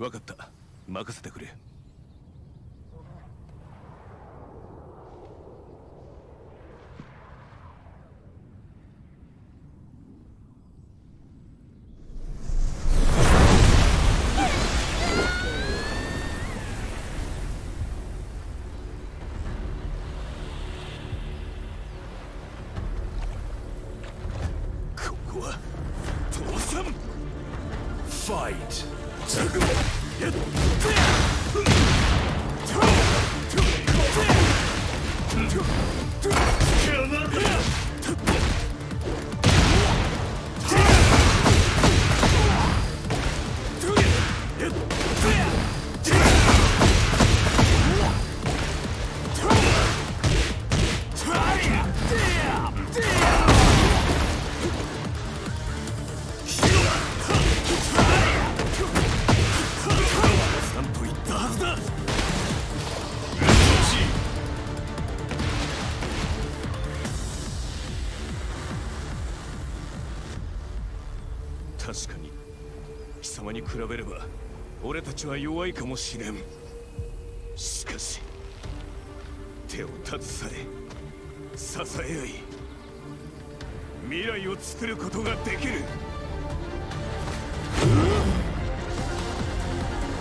分かった。任せてくれ。比べれば俺たちは弱いかもしれん。しかし手を携え支え合い未来を作ることができる。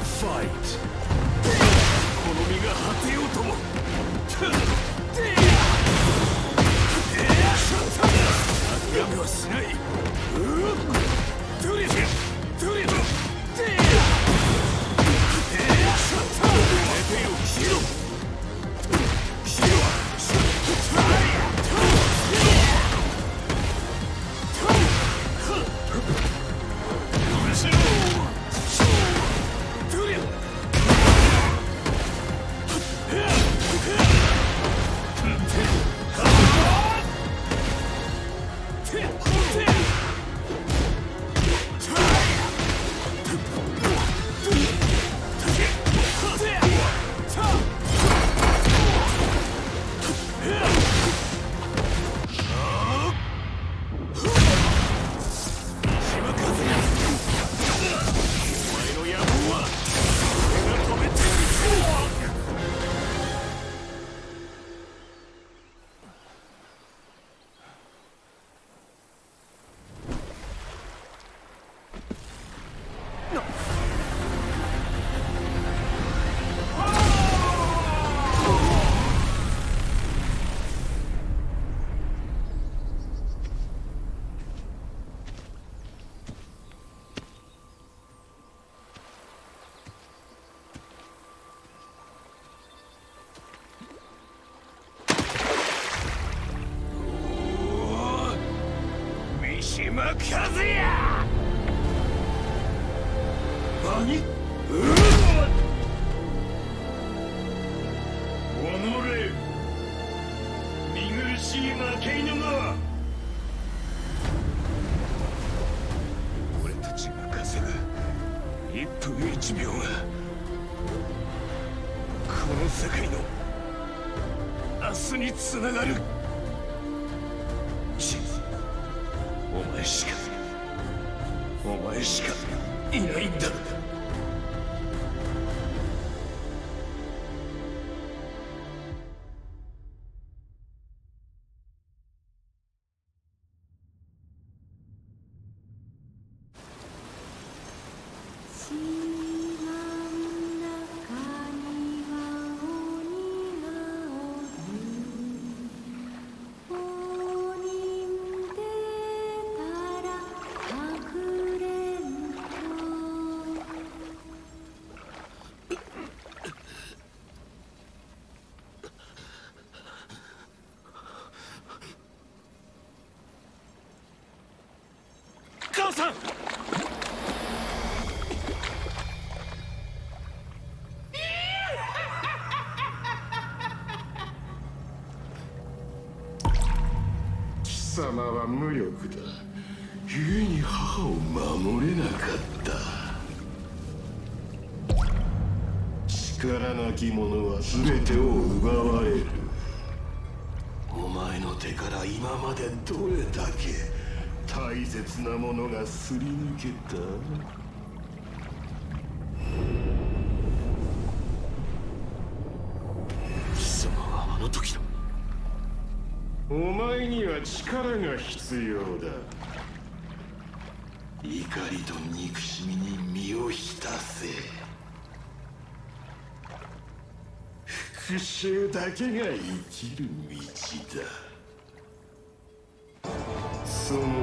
ファイトこの身が果てようとも。諦めはしない和也何うおのれ見苦しい負け犬が俺たちが稼ぐ一分一秒がこの世界の明日につながる様は無力だ。故に母を守れなかった。力なき者は全てを奪われる。お前の手から今までどれだけ大切なものがすり抜けた？力が必要だ。怒りと憎しみに身を浸せ。復讐だけが生きる道だ。その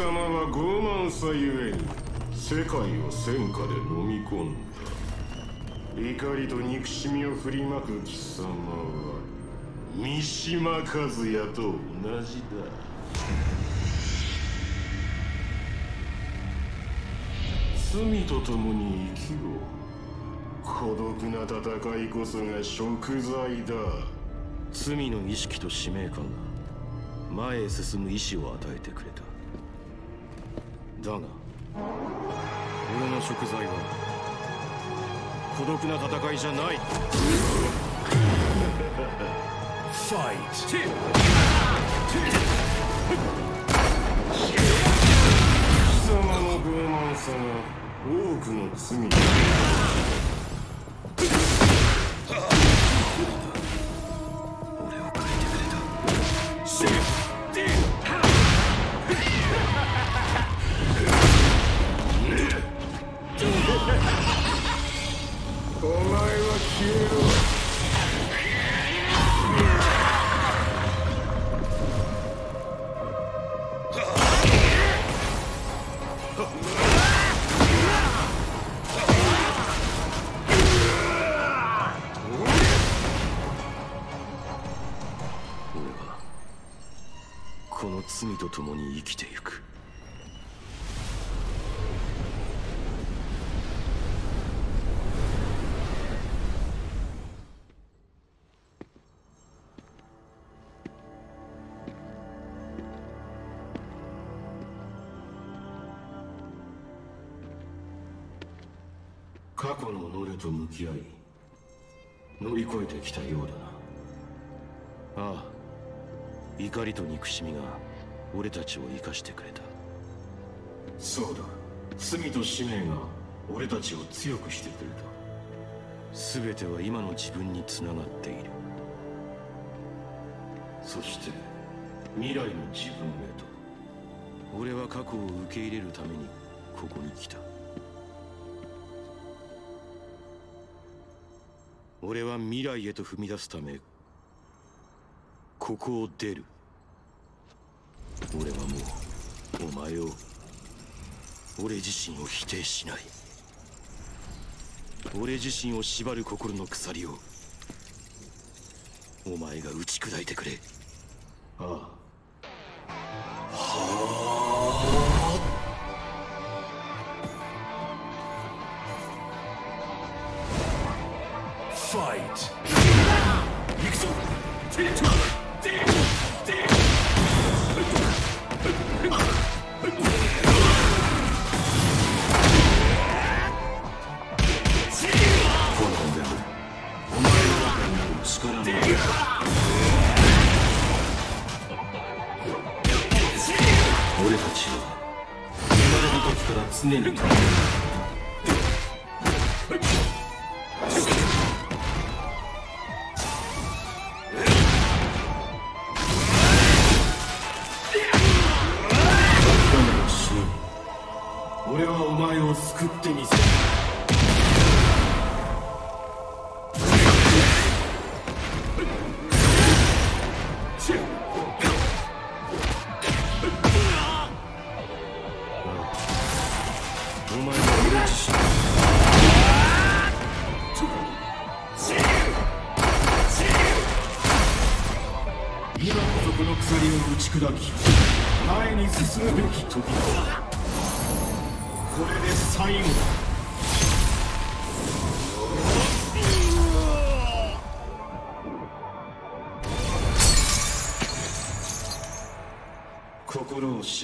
様は傲慢さゆえに世界を戦火で飲み込んだ。怒りと憎しみを振りまく貴様は三島和也と同じだ。罪と共に生きろ。孤独な戦いこそが食材だ。罪の意識と使命感が前へ進む意志を与えてくれた。だが俺の食材は孤独な戦いじゃないファイ貴様の傲慢さが多くの罪この罪と共に生きてゆく。過去の己と向き合い乗り越えてきたようだな。ああ。怒りと憎しみが俺たちを生かしてくれた。そうだ。罪と使命が俺たちを強くしてくれた。全ては今の自分につながっている。そして未来の自分へと。俺は過去を受け入れるためにここに来た。俺は未来へと踏み出すためここを出る。俺はもうお前を俺自身を否定しない。俺自身を縛る心の鎖をお前が打ち砕いてくれ。ああ。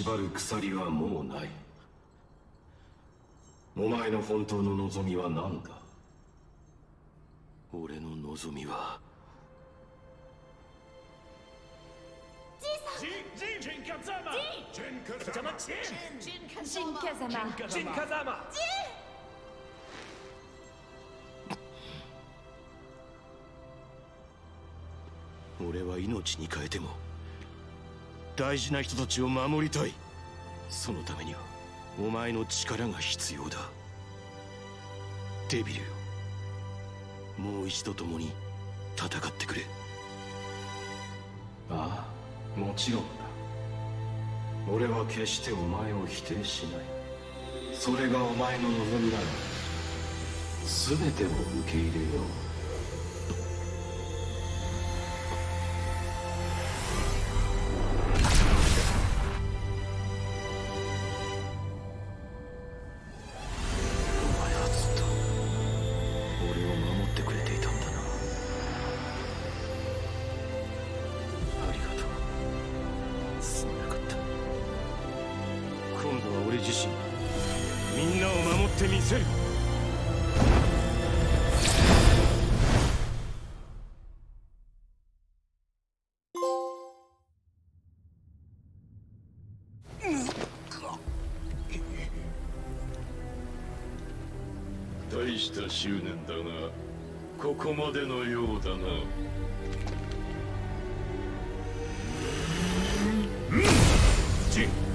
縛る鎖はもうない。お前の本当の望みは何だ？俺の望みは。ジンキャ様。俺は命に変えても大事な人たちを守りたい。そのためにはお前の力が必要だ。デビルよ。もう一度共に戦ってくれ。ああもちろんだ。俺は決してお前を否定しない。それがお前の望みなら全てを受け入れよう。でのようだな。ジン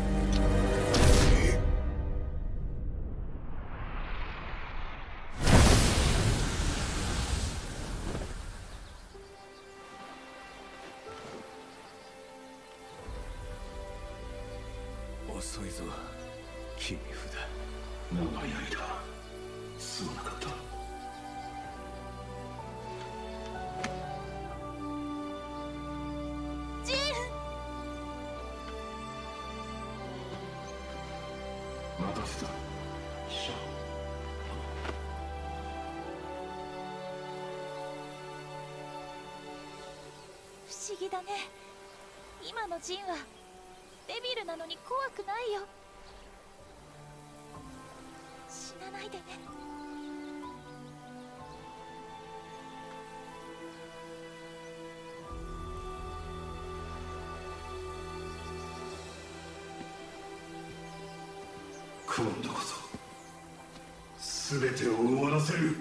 議だね。今のジンはデビルなのに怖くないよ。死なないでね。今度こそ全てを終わらせる。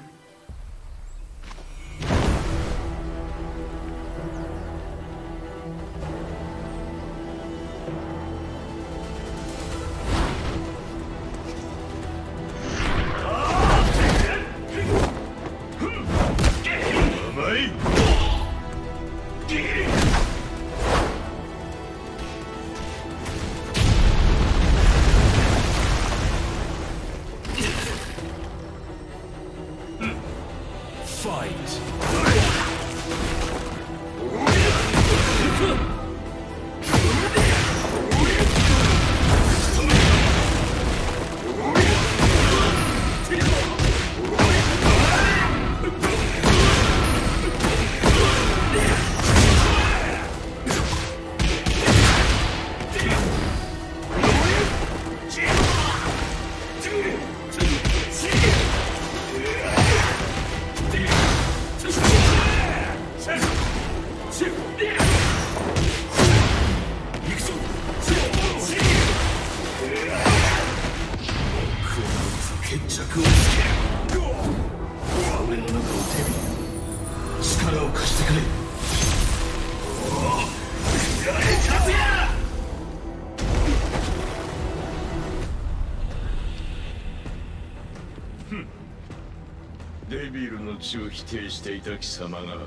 を否定していた貴様が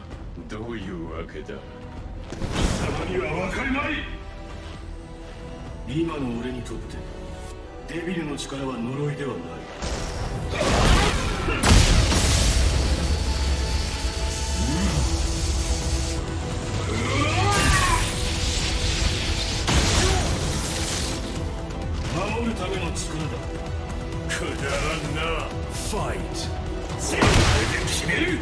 どういうわけだ？貴様には分かるまい！今の俺にとってデビルの力は呪いではない。守るための力だ。くだらんな。ファイト全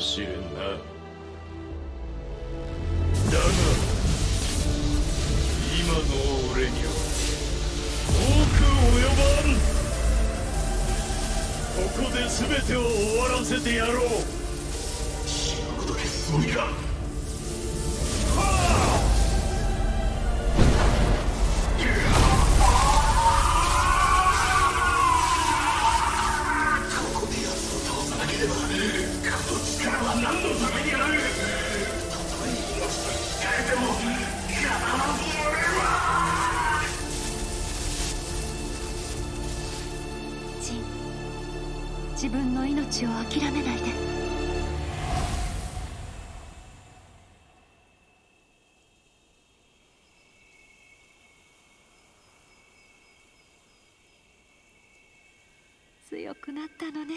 もしれんな。だが今の俺には遠く及ばんここで全てを終わらせてやろう。死ぬことですつもりか。命を諦めないで強くなったのね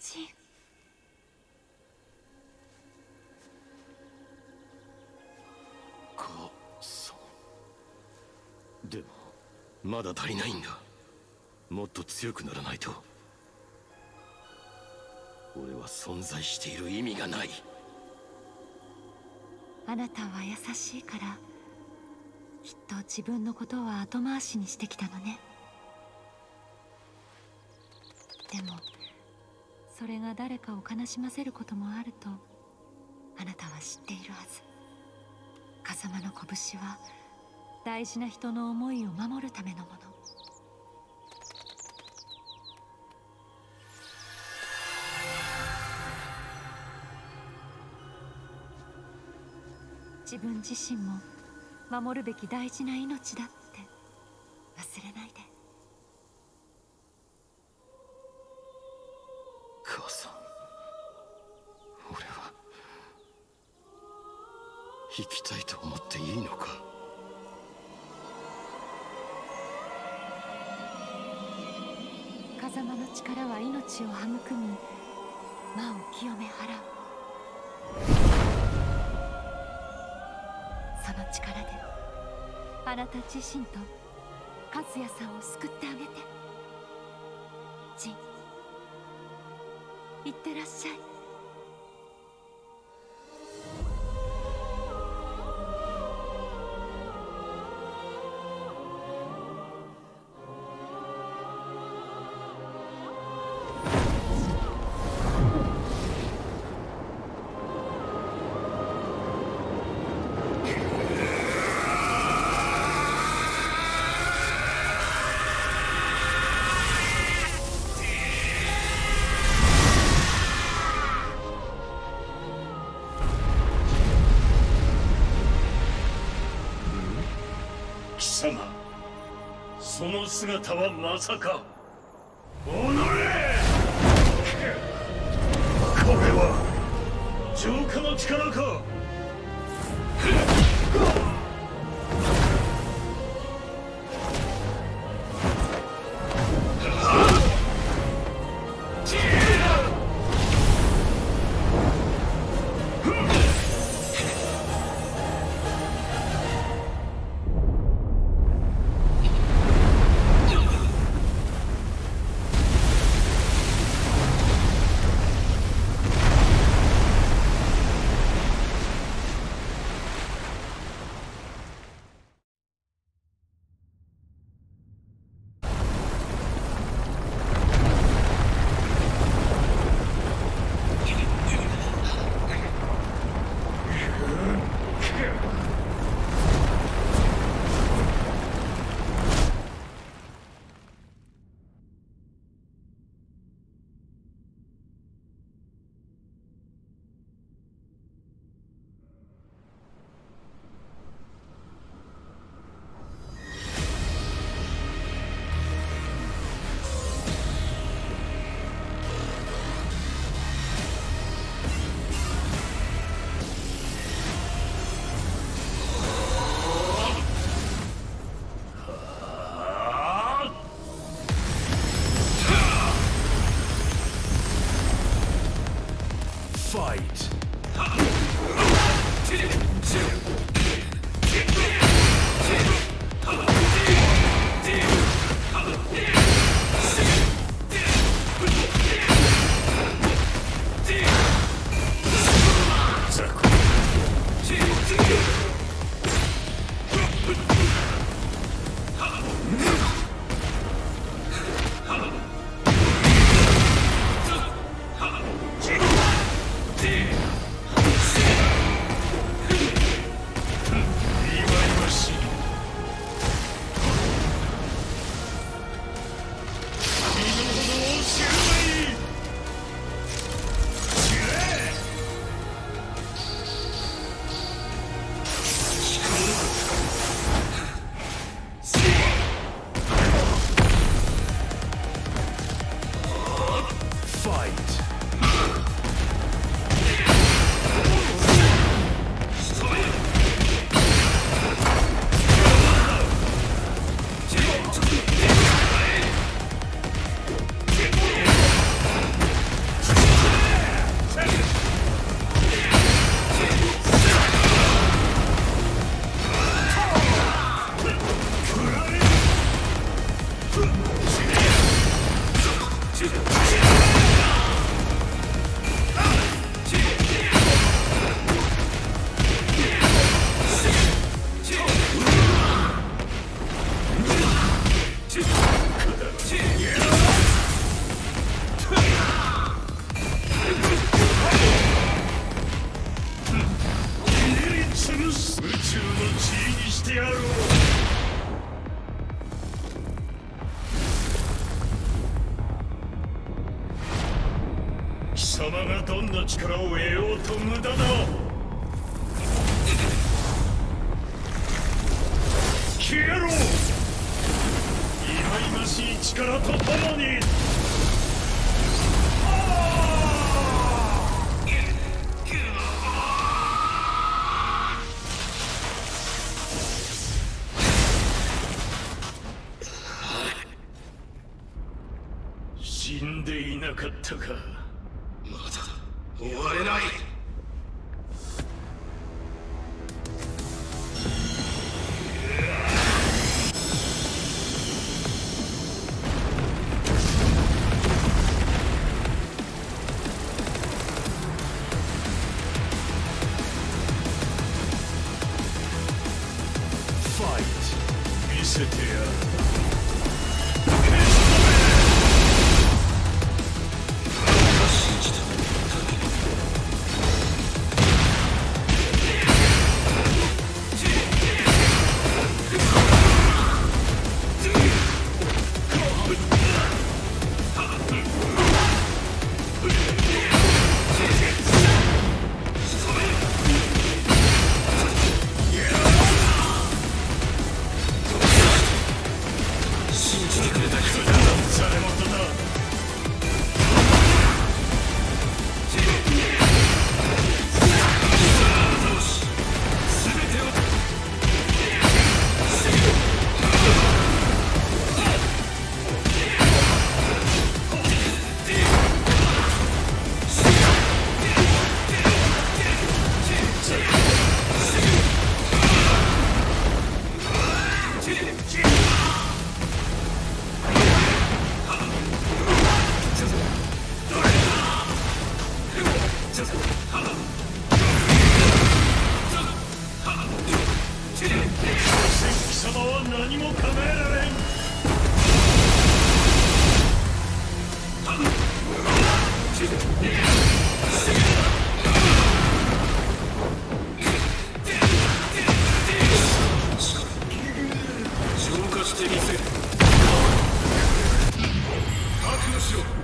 ジン。母さんでもまだ足りないんだ。もっと強くならないと。俺は存在している意味がない。あなたは優しいからきっと自分のことは後回しにしてきたのね。でもそれが誰かを悲しませることもあるとあなたは知っているはず。風間の拳は大事な人の思いを守るためのもの。自分自身も守るべき大事な命だっ自身と和也さんを救ってあげて。ジンいってらっしゃい。姿はまさか。己これは。浄化の力か。fight. Accident. とか Shoot.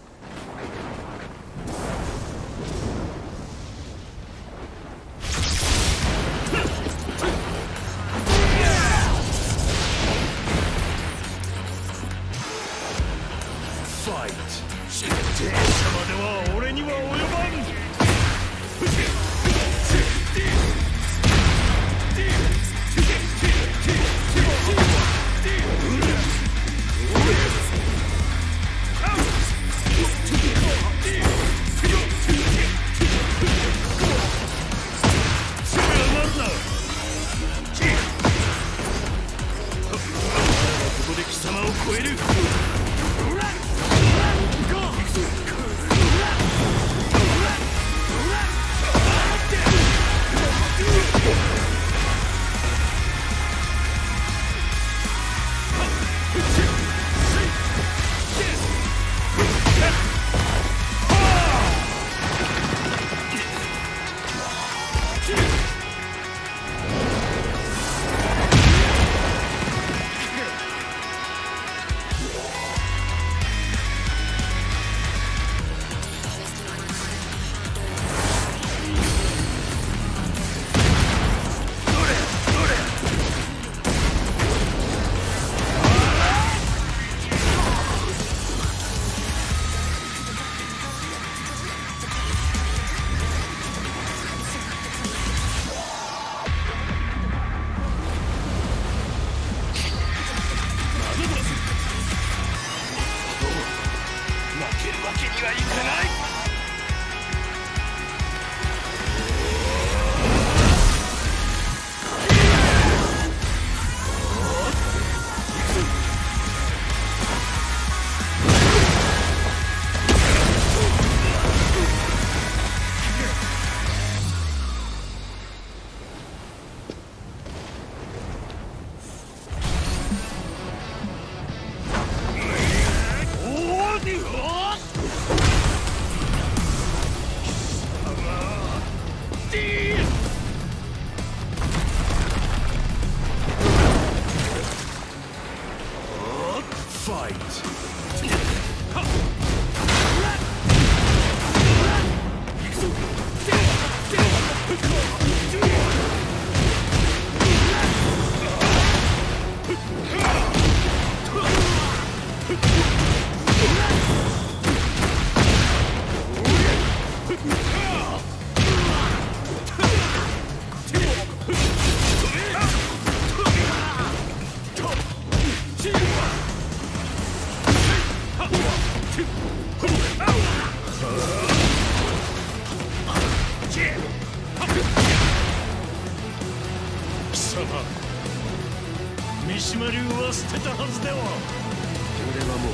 三島流は捨てたはずでは。俺はもう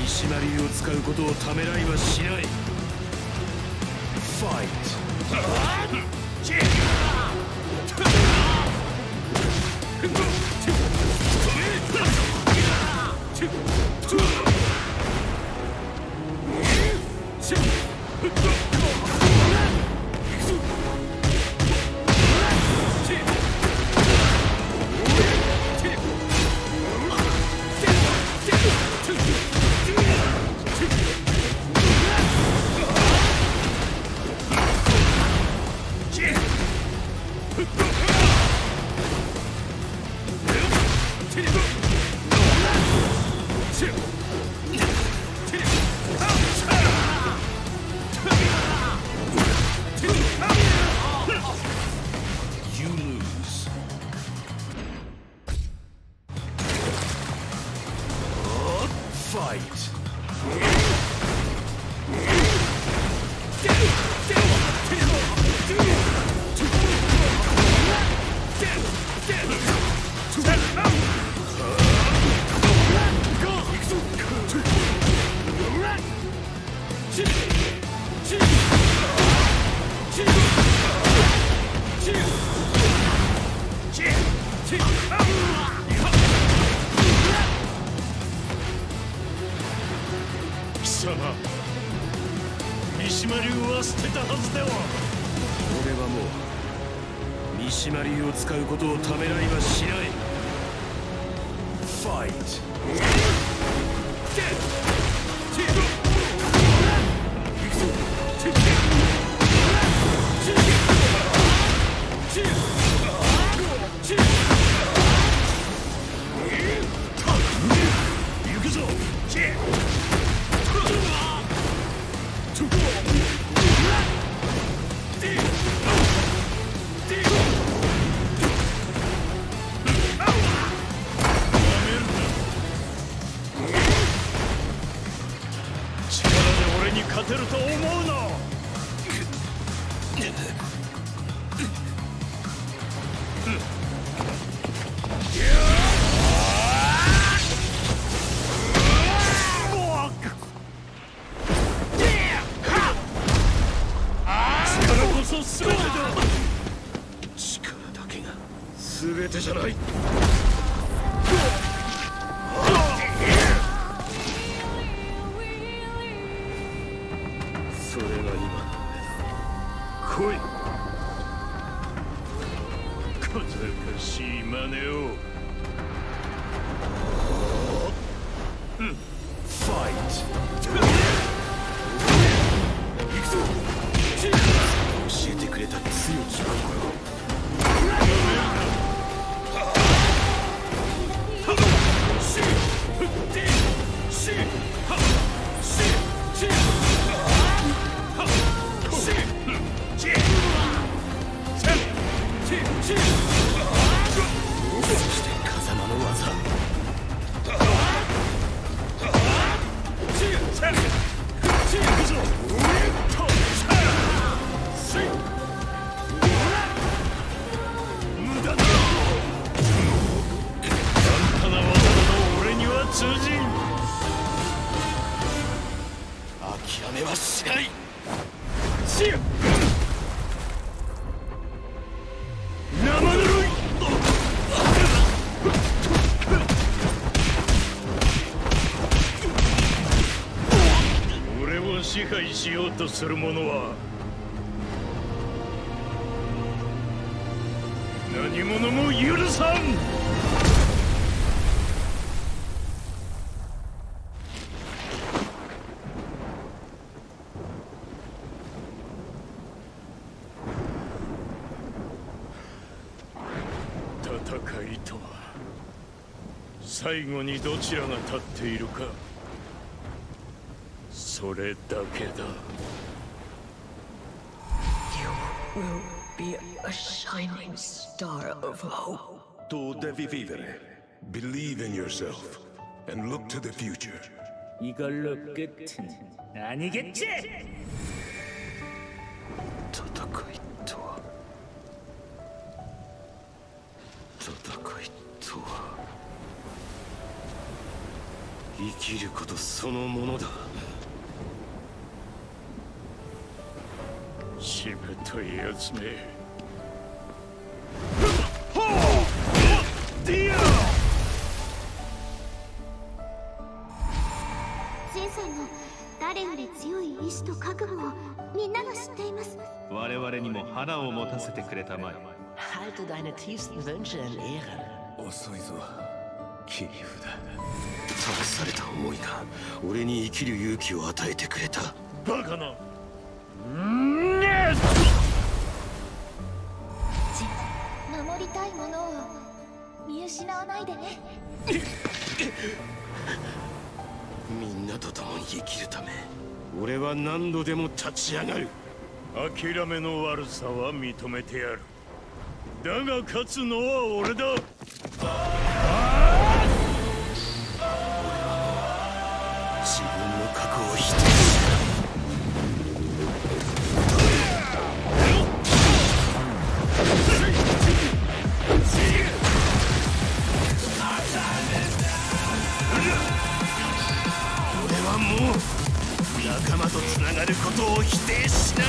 三島流を使うことをためらいはしない。ファイト貴様三島流は捨てたはずでは俺はもう三島流を使うことをためらいはしない。ファイト。小賢しい真似をファイト。行くぞ。教えてくれた強き心とする者は何者も許さん。戦いとは最後にどちらが立っているか。それだけだ You will be a shining star of hope. Tu devi vivere. Believe in yourself and look to the future. 이걸로 끝은 아니겠지? 戦いとは戦いとは生きることそのものだ といやつめの誰より強い意志と覚悟をみんなが知っています。我々にも花を持たせてくれたまえ。Halte deine tiefsten Wünsche in Ehren. 遅いぞ。切り札。託された思いが俺に生きる勇気を与えてくれた。バカな。ジン守りたいものを見失わないでね。みんなと共に生きるため俺は何度でも立ち上がる。諦めの悪さは認めてやる。だが勝つのは俺だ間とつながることを否定しない。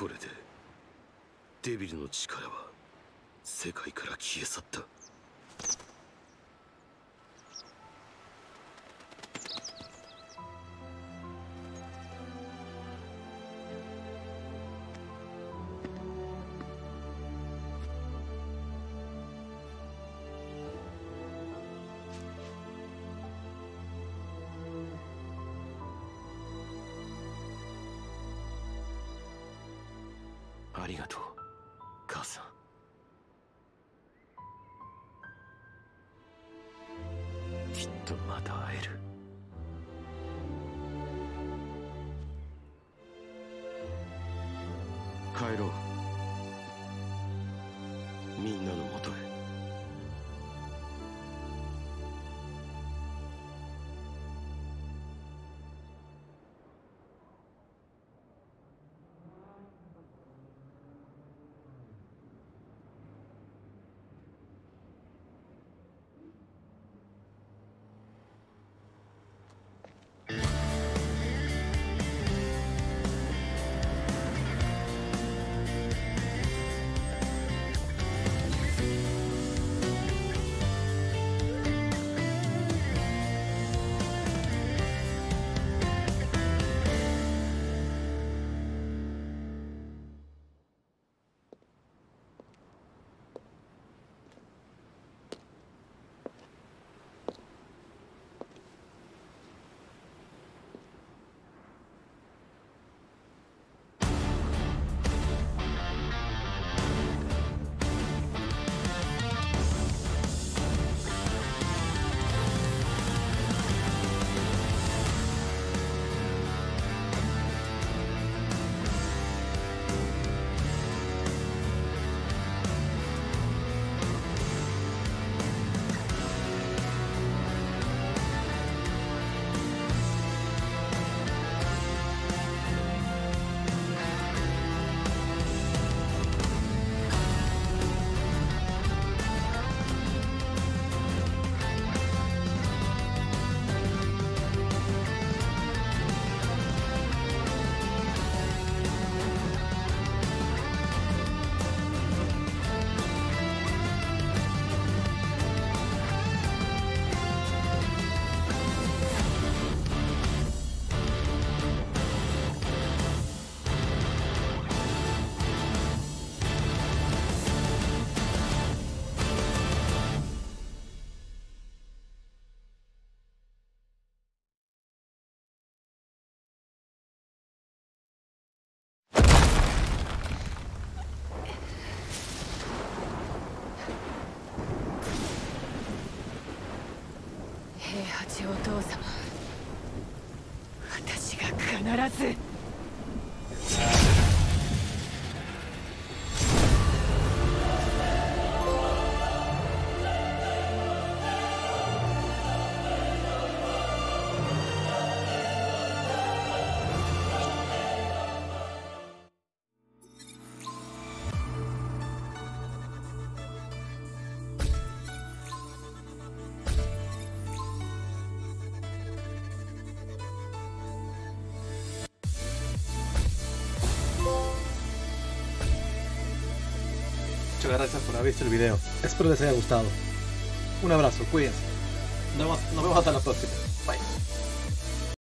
これでデビルの力は世界から消え去った。が必 Gracias por haber visto el video. Espero les haya gustado. Un abrazo, cuídense. Nos vemos, hasta la próxima.